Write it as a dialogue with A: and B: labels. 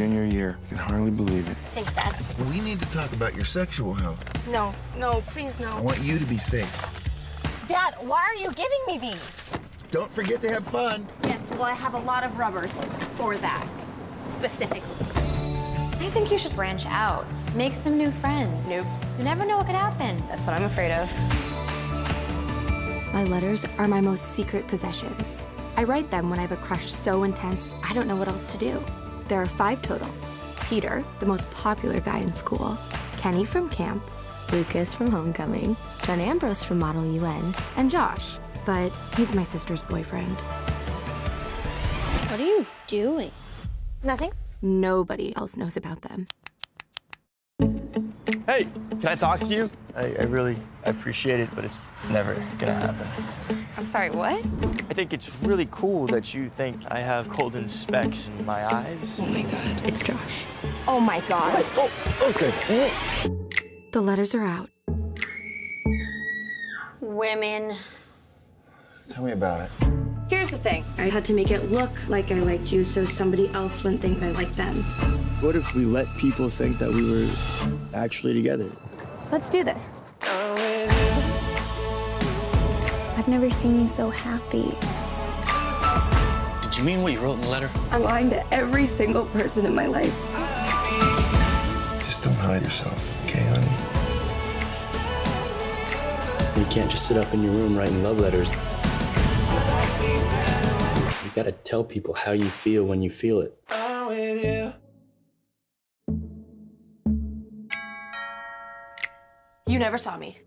A: junior year. I can hardly believe it.
B: Thanks, Dad.
C: We need to talk about your sexual health.
B: No, no, please no.
C: I want you to be safe.
B: Dad, why are you giving me these?
C: Don't forget to have fun.
B: Yes, well, I have a lot of rubbers for that, specifically.
D: I think you should branch out. Make some new friends.
B: Nope.
D: You never know what could happen.
B: That's what I'm afraid of.
E: My letters are my most secret possessions. I write them when I have a crush so intense, I don't know what else to do. There are five total. Peter, the most popular guy in school, Kenny from camp, Lucas from homecoming, John Ambrose from Model UN, and Josh, but he's my sister's boyfriend.
F: What are you doing?
B: Nothing?
E: Nobody else knows about them.
G: Hey, can I talk to you?
H: I, I really appreciate it, but it's never gonna happen.
D: I'm sorry, what?
H: I think it's really cool that you think I have golden specks in my eyes.
E: Oh my god, it's Josh.
B: Oh my god.
H: Oh, Okay.
E: The letters are out.
F: Women.
C: Tell me about it.
B: Here's the thing.
E: I had to make it look like I liked you so somebody else wouldn't think I liked them.
H: What if we let people think that we were actually together?
E: Let's do this.
F: I've never seen you so happy.
G: Did you mean what you wrote in the letter?
E: I'm lying to every single person in my life.
C: Just don't hide yourself, okay, honey?
H: You can't just sit up in your room writing love letters. You gotta tell people how you feel when you feel it.
B: You never saw me.